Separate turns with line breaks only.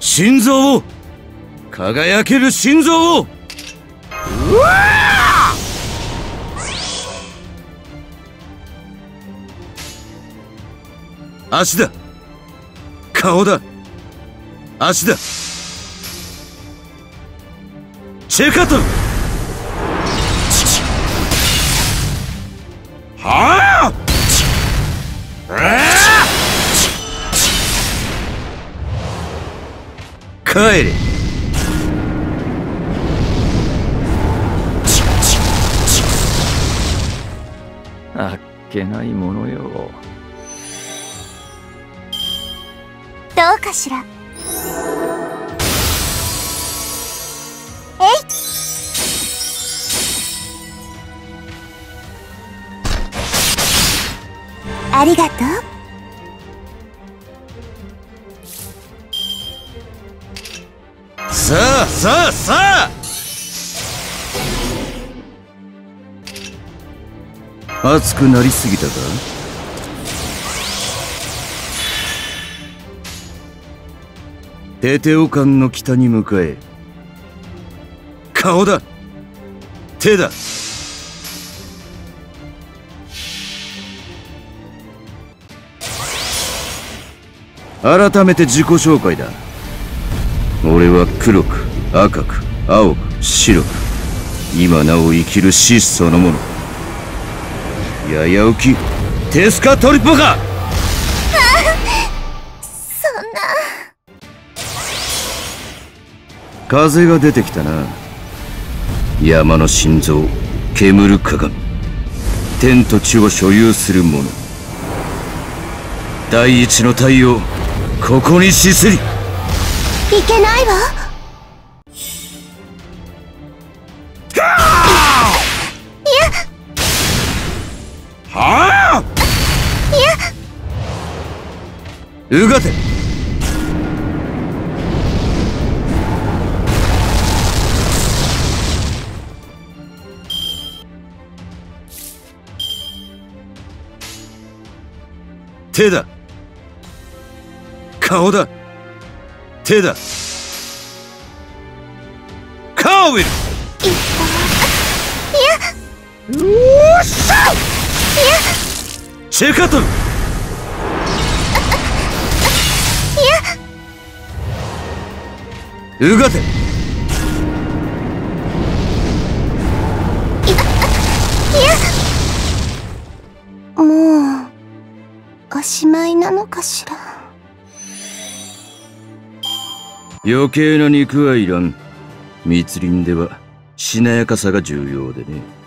心臓を輝ける心臓を。うわ足だ。顔だ。足だ。チェカトル。はあ帰れ。
あっけないものよ。
どうかしら？えい！ありがとう。
さあさあさあ。熱くなりすぎたか？テテオカンの北に向かえ。顔だ。手だ。改めて自己紹介だ。俺は黒く赤く青く白く今なお生きる死そのもの。やや浮きテスカトリポか!
そんな。
風が出てきたな。山の心臓煙る鏡天と地を所有する者。第一の太陽ここにしすり
いけないわ
はあ
いや
うがて手だ顔だ手だ。カーウィル
いや。
よっしゃ。
いや。
チェカト。ル
いや。
うがて。
もうおしまいなのかしら
余計な肉はいらん。密林ではしなやかさが重要でね。